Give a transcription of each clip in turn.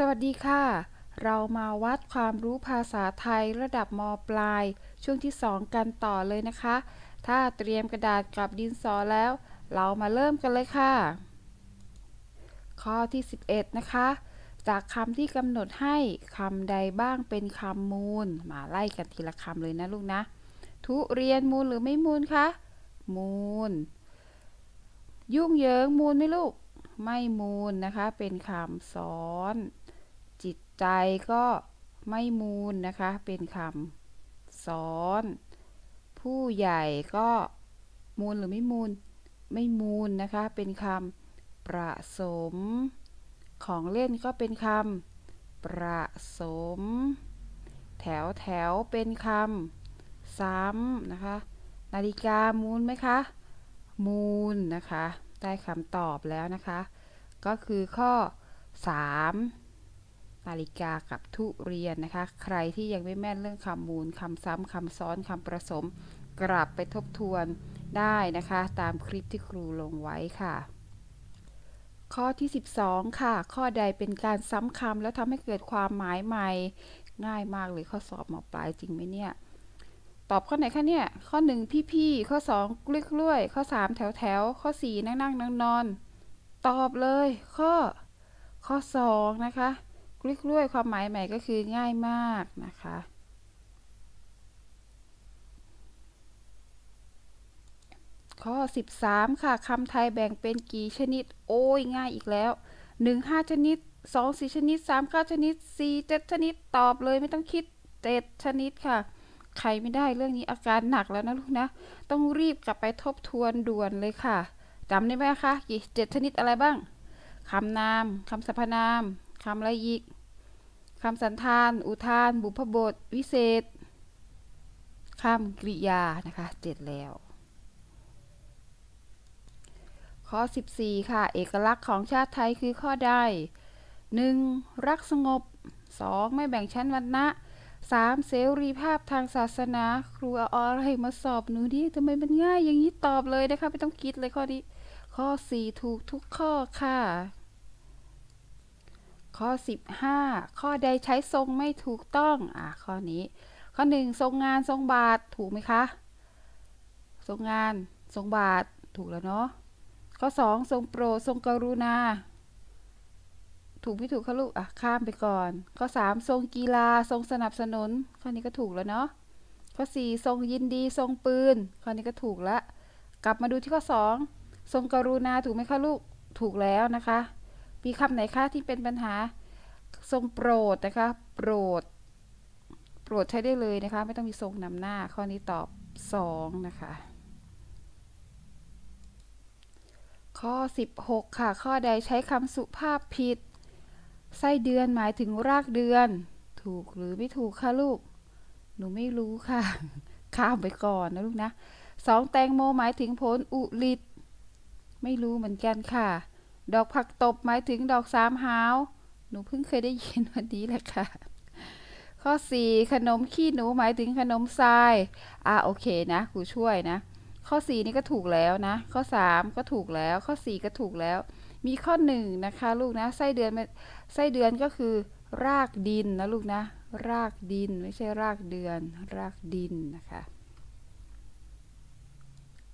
สวัสดีค่ะ เรามาวัดความรู้ภาษาไทยระดับมปลาย ช่วงที่ 2 กันต่อเลยนะคะ ถ้าเตรียมกระดาษกับดินสอแล้ว เรามาเริ่มกันเลยค่ะ ข้อที่ 11 นะคะ จากคำที่กำหนดให้คำใดบ้างเป็นคำมูล มาไล่กันทีละคำเลยนะลูกนะ ทุเรียนมูลหรือไม่มูลคะ มูล ยุ่งเหยิงมูลไหมลูกไม่มูลนะคะ เป็นคำซ้อน จิตใจก็ไม่มูลนะคะ เป็นคำซ้อน ผู้ใหญ่ก็มูลหรือไม่มูล ไม่มูลนะคะ เป็นคำประสม ของเล่นก็เป็นคำประสม แถวแถวเป็นคำซ้ำนะคะ นาฬิกามูลไหมคะ มูลนะคะ ได้คำตอบแล้วนะคะ ก็คือข้อ 3 นาฬิกากับทุเรียนนะคะ ใครที่ยังไม่แม่นเรื่องคำมูลคำซ้ำคำซ้อนคำประสม กลับไปทบทวนได้นะคะ ตามคลิปที่ครูลงไว้ค่ะ ข้อที่ 12 ค่ะ ข้อใดเป็นการซ้ำคำแล้วทำให้เกิดความหมายใหม่ ง่ายมากเลยข้อสอบหมอปลายจริงไหมเนี่ยตอบข้อไหนคะเนี่ย ข้อ 1 พี่ๆ ข้อ 2 กล้วยๆ ข้อ 3 แถวๆข้อ 4 นั่งนั่งนอนนอน ตอบเลย ข้อ ข้อ 2 นะคะ กล้วยๆความหมายใหม่ก็คือง่ายมากนะคะ ข้อ 13 ค่ะคำไทยแบ่งเป็นกี่ชนิด โอ้ยง่ายอีกแล้ว 1 5 ชนิด 2 4 ชนิด 3 9 ชนิด 4 7 ชนิดตอบเลยไม่ต้องคิด 7 ชนิดค่ะใครไม่ได้เรื่องนี้อาการหนักแล้วนะลูกนะ ต้องรีบกลับไปทบทวนด่วนเลยค่ะจำได้ไหมคะกี่เจ็ดชนิดอะไรบ้างคำนามคำสรรพนาม คำละยิกคำสันธาน อุทาน บุพบท วิเศษคำกริยานะคะเจ็ดแล้ว ข้อ 14 ค่ะ เอกลักษณ์ของชาติไทยคือข้อใด 1. รักสงบ 2. ไม่แบ่งชั้นวรรณะ 3. เสรีภาพทางศาสนา ครูเอาอะไรมาสอบหนูดิทำไมมันง่ายอย่างนี้ตอบเลยนะคะ ไม่ต้องคิดเลยข้อนี้ ข้อ 4 ถูกทุกข้อค่ะ ข้อ 15 ข้อใดใช้ทรงไม่ถูกต้อง อะข้อนี้ ข้อ 1 ทรงงานทรงบาทถูกไหมคะ ทรงงานทรงบาทถูกแล้วเนาะ ข้อ 2 ทรงโปรทรงกรุณา ถูกไม่ถูกคะลูก อะ ข้ามไปก่อน ข้อ 3 ทรงกีฬาทรงสนับสนุน ข้อนี้ก็ถูกแล้วเนาะ ข้อ 4 ทรงยินดีทรงปืน ข้อนี้ก็ถูกล้วกลับมาดูที่ข้อ 2 ทรงกรุณาถูกไหมคะลูก ถูกแล้วนะคะ มีคำไหนคะที่เป็นปัญหาทรงโปรดนะคะ โปรด โปรดใช้ได้เลยนะคะ ไม่ต้องมีทรงนำหน้า ข้อนี้ตอบ 2 นะคะ ข้อ 16 ค่ะ ข้อใดใช้คำสุภาพผิด ไส้เดือนหมายถึงรากเดือน ถูกหรือไม่ถูกคะลูก หนูไม่รู้ค่ะ ข้ามไปก่อนนะลูกนะสองแตงโมหมายถึงผลอุลิต ไม่รู้เหมือนกันค่ะ ดอกผักตบหมายถึงดอกสามหาว หนูเพิ่งเคยได้ยินวันนี้แหละค่ะ ข้อ 4 ขนมขี้หนูหมายถึงขนมทราย อ่าโอเคนะครูช่วยนะ ข้อ 4 นี่ก็ถูกแล้วนะ ข้อ 3 ก็ถูกแล้ว ข้อ 4 ก็ถูกแล้ว มีข้อ 1 นะคะลูกนะ ไส้เดือนไส้เดือนก็คือ รากดินนะลูกนะ รากดินไม่ใช่รากเดือน รากดินนะคะ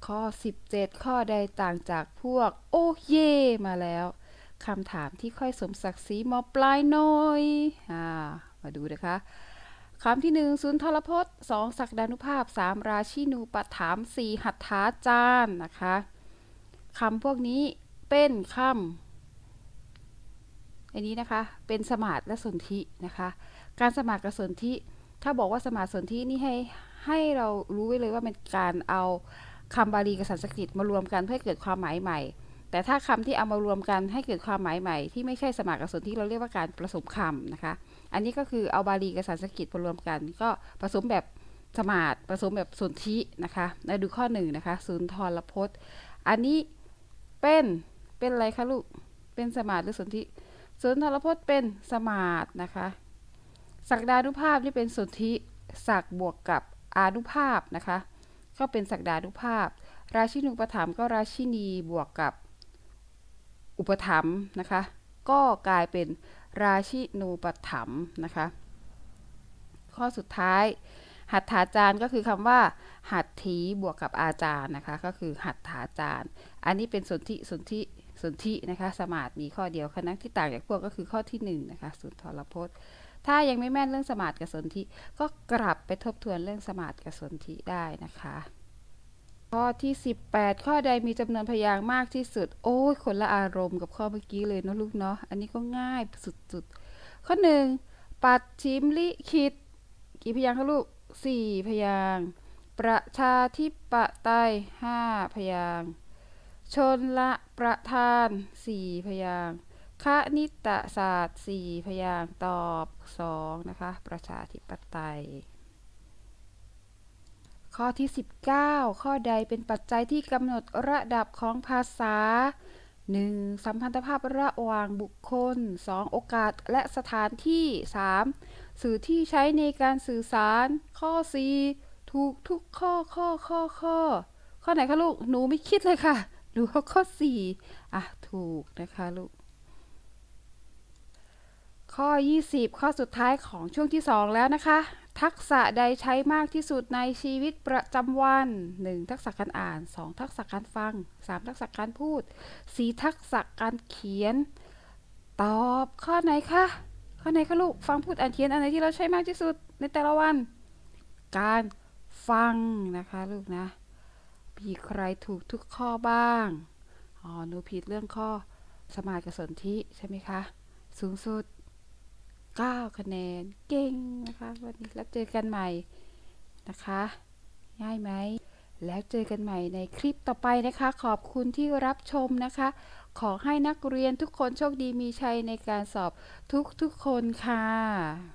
ข้อ 17 ข้อใดต่างจากพวก โอ้เย มาแล้วคำถามที่ค่อยสมศักดิ์ศรีม.ปลายหน่อยอ่ามาดูนะคะคำที่หนึ่งศูนย์ทรพจน์สองศักดานุภาพสามราชินูปถัมภ์สี่หัตถาจารย์นะคะคำพวกนี้เป็นคำอันนี้นะคะ เป็นสมาร์ทและสนธินะคะ การสมาร์ทกับสนธิถ้าบอกว่าสมาร์ทสนธินี่ให้ให้เรารู้ไว้เลยว่าเป็นการเอา คำบาลีกับสันสกฤตมารวมกันเพื่อเกิดความหมายใหม่ แต่ถ้าคำที่เอามารวมกันให้เกิดความหมายใหม่ ที่ไม่ใช่สมาร์ทกับสนธิเราเรียกว่าการผสมคำนะคะ อันนี้ก็คือเอาบาลีกับสันสกฤตมารวมกัน ก็ผสมแบบสมาร์ทผสมแบบสนธินะคะแล้วดูข้อหนึ่งนะคะสุนทรพจน์ อันนี้เป็นเป็นอะไรคะลูกเป็นสมาร์ทหรือสนธิศูนทรพจน์เป็นสมาร์ทนะคะศักดานุภาพนี่เป็นสนธิศักบวกกับอานุภาพนะคะ ก็เป็นศักดานุภาพ ราชินูปถัมภ์ก็ราชินีบวกกับอุปถัมภ์นะคะ ก็กลายเป็นราชินูปถัมภ์นะคะ ข้อสุดท้าย หัตถาจารย์ก็คือคำว่า หัตถีบวกกับอาจารย์นะคะ ก็คือหัตถาจารย์ อันนี้เป็นสนธิสนธิสนธินะคะ สมาธิมีข้อเดียวคณะที่ต่างจากพวกก็คือข้อที่1นนะคะสุนทรพจน์ ถ้ายังไม่แม่นเรื่องสมาธิกับสนธิก็กลับไปทบทวนเรื่องสมาธิกับสนธิได้นะคะ ข้อที่ 18 ข้อใดมีจำนวนพยางค์มากที่สุด โอ้ยคนละอารมณ์กับข้อเมื่อกี้เลยเนาะลูกเนาะอันนี้ก็ง่ายสุดๆ ข้อ 1 ปัดชิมลิคิดกี่พยางค์คะลูก 4 พยางค์ประชาธิปไตย 5 พยางค์ชนละประธาน 4 พยางค์ คณิตศาสตร์4พยางตอบ2นะคะ ประชาธิปไตย ข้อที่ 19 ข้อใดเป็นปัจจัยที่กำหนดระดับของภาษา 1. สัมพันธภาพระหว่างบุคคล 2. โอกาสและสถานที่ 3. สื่อที่ใช้ในการสื่อสาร ข้อ 4. ถูกทุกข้อข้อข้อข้อ ข้อไหนคะลูก หนูไม่คิดเลยค่ะ หนูเอข้อ 4 อะ ถูกนะคะลูก ข้อ 20 ข้อสุดท้ายของช่วงที่ 2 แล้วนะคะ ทักษะใดใช้มากที่สุดในชีวิตประจำวัน 1. ทักษะการอ่าน 2. ทักษะการฟัง 3. ทักษะการพูด 4. ทักษะการเขียน ตอบข้อไหนคะข้อไหนคะลูกฟังพูดอ่านเขียนอันไหนที่เราใช้มากที่สุดในแต่ละวัน การฟังนะคะลูกนะมีใครถูกทุกข้อบ้างอ๋อหนูผิดเรื่องข้อสมาธิกับสนธิใช่ไหมคะ สูงสุด 9 คะแนน เก่งนะคะ วันนี้แล้วเจอกันใหม่นะคะ ง่ายไหม แล้วเจอกันใหม่ในคลิปต่อไปนะคะ ขอบคุณที่รับชมนะคะ ขอให้นักเรียนทุกคนโชคดีมีชัยในการสอบทุกๆคนค่ะ